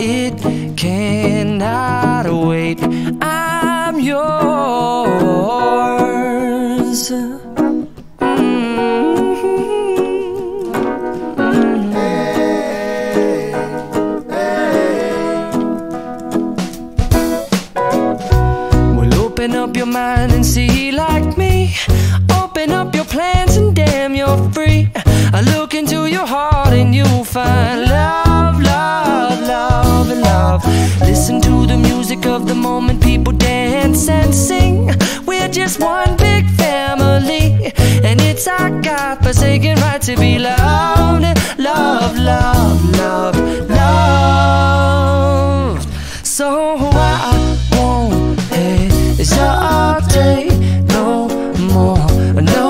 It cannot wait. I'm yours. Listen to the music of the moment, people dance and sing. We're just one big family, and it's our God forsaken right to be loved, love, love, love, love. So I won't hesitate no more, no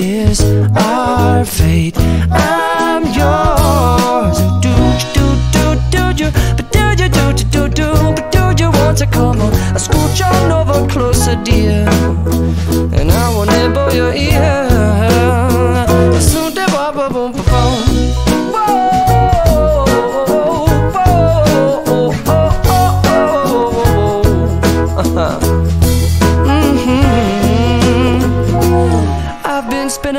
is our fate. I'm yours. Do do do do do, but do you do do do do, but do you want to come on? I on over closer, dear, and I will nibble your ear.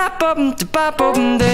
bop bop bop bop